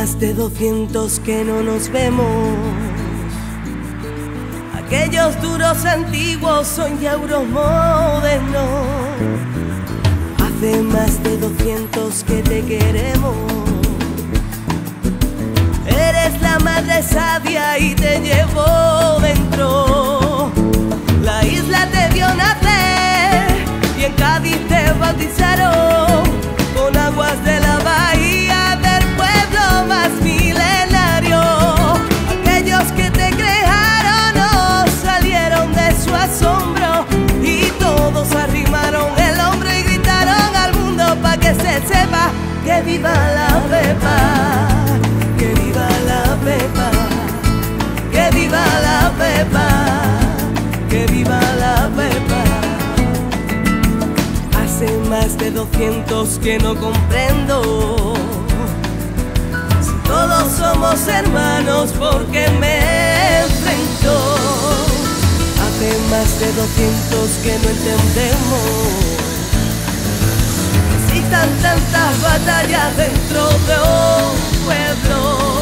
de 200 que no nos vemos. Aquellos duros antiguos son ya euros modernos. Hace más de 200 que te queremos. Eres la madre sabia y te llevo dentro. La isla te vio nacer y en Cádiz te bautizaron la pepa, que viva la pepa, que viva la pepa, que viva la pepa. Hace más de 200 que no comprendo. Si todos somos hermanos, porque me enfrento? Hace más de 200 que no entendemos. Existan tantas batallas dentro de un pueblo.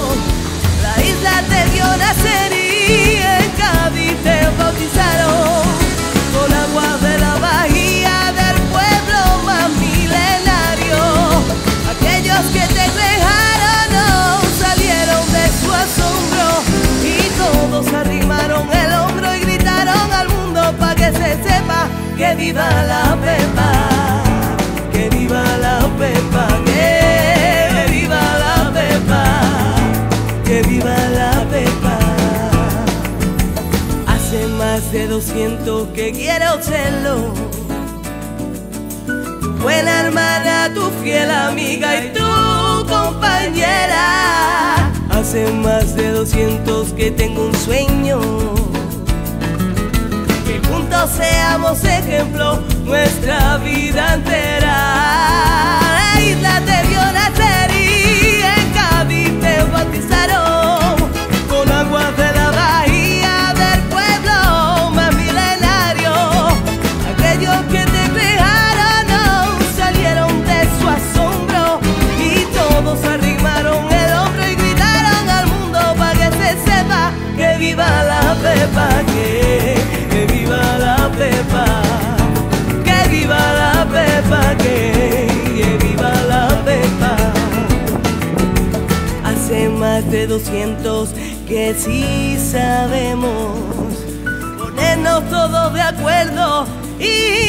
Hace más de 200 que quiero serlo. Buena hermana, tu fiel amiga y tu compañera. Hace más de 200 que tengo un sueño. Que juntos seamos ejemplo nuestra vida entera. Hace más de 200 que sí sabemos. Ponernos todos de acuerdo y